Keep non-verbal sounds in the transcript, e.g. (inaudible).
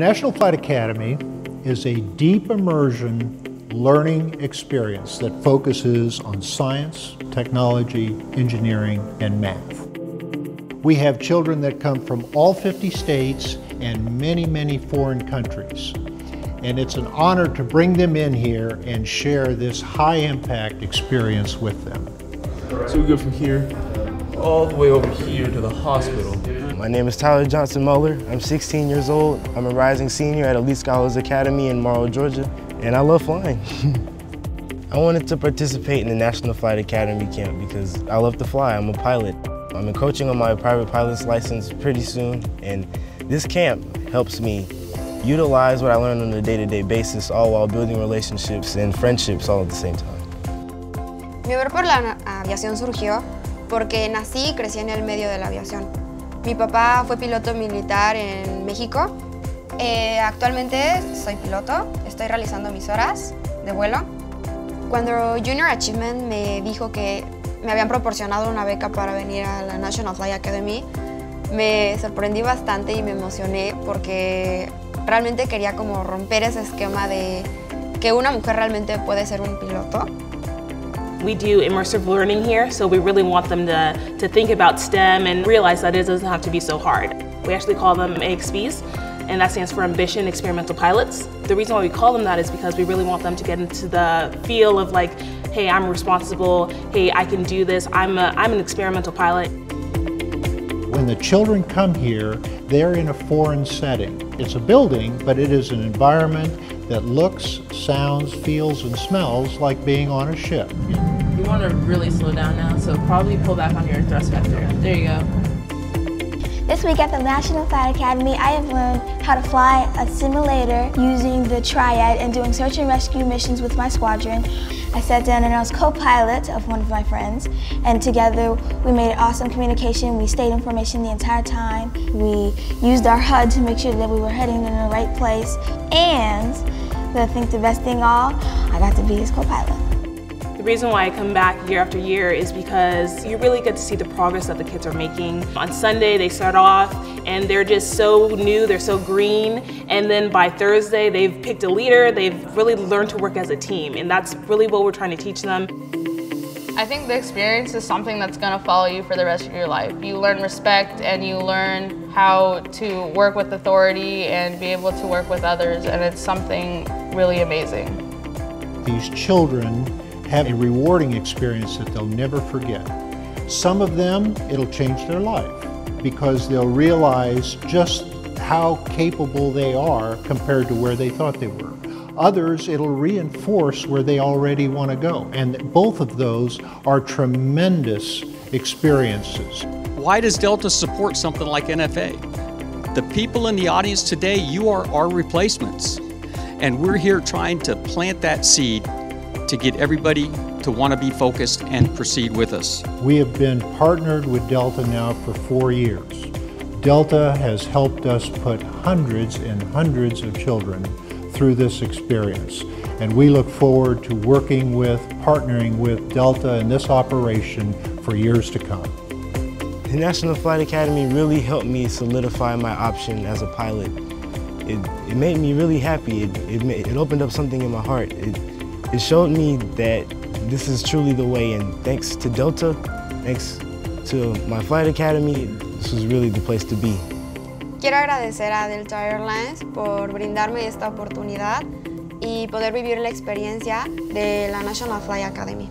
National Flight Academy is a deep immersion learning experience that focuses on science, technology, engineering, and math. We have children that come from all 50 states and many, many foreign countries. And it's an honor to bring them in here and share this high impact experience with them. So we go from here all the way over here to the hospital. My name is Tyler Johnson Muller. I'm 16 years old. I'm a rising senior at Elite Scholars Academy in Morrow, Georgia, and I love flying. (laughs) I wanted to participate in the National Flight Academy camp because I love to fly. I'm a pilot. I'm in coaching on my private pilot's license pretty soon, and this camp helps me utilize what I learned on a day-to-day -day basis, all while building relationships and friendships all at the same time. Mi amor por la aviación surgió porque nací y crecí en el medio de la aviación. Mi papá fue piloto militar en México. Eh, actualmente soy piloto, estoy realizando mis horas de vuelo. Cuando Junior Achievement me dijo que me habían proporcionado una beca para venir a la National Flight Academy, me sorprendí bastante y me emocioné porque realmente quería como romper ese esquema de que una mujer realmente puede ser un piloto. We do immersive learning here, so we really want them to, to think about STEM and realize that it doesn't have to be so hard. We actually call them AXPs, and that stands for Ambition Experimental Pilots. The reason why we call them that is because we really want them to get into the feel of like, hey, I'm responsible, hey, I can do this, I'm, a, I'm an experimental pilot. When the children come here, they're in a foreign setting. It's a building, but it is an environment that looks, sounds, feels, and smells like being on a ship. You want to really slow down now, so probably pull back on your thrust vector. There you go. This week at the National Flight Academy, I have learned how to fly a simulator using the Triad and doing search and rescue missions with my squadron. I sat down and I was co-pilot of one of my friends, and together we made awesome communication. We stayed in formation the entire time. We used our HUD to make sure that we were heading in the right place, and I think the best thing all, I got to be his co-pilot. The reason why I come back year after year is because you really get to see the progress that the kids are making. On Sunday they start off and they're just so new, they're so green, and then by Thursday they've picked a leader, they've really learned to work as a team, and that's really what we're trying to teach them. I think the experience is something that's going to follow you for the rest of your life. You learn respect and you learn how to work with authority and be able to work with others, and it's something really amazing. These children have a rewarding experience that they'll never forget. Some of them, it'll change their life because they'll realize just how capable they are compared to where they thought they were. Others, it'll reinforce where they already want to go. And both of those are tremendous experiences. Why does Delta support something like NFA? The people in the audience today, you are our replacements. And we're here trying to plant that seed to get everybody to want to be focused and proceed with us. We have been partnered with Delta now for four years. Delta has helped us put hundreds and hundreds of children through this experience. And we look forward to working with, partnering with Delta in this operation for years to come. The National Flight Academy really helped me solidify my option as a pilot. It, it made me really happy. It, it, it opened up something in my heart. It, it showed me that this is truly the way and thanks to Delta, thanks to my flight academy, this was really the place to be. Quiero agradecer a Delta Airlines por brindarme esta oportunidad y poder vivir la experiencia de la National Flight Academy.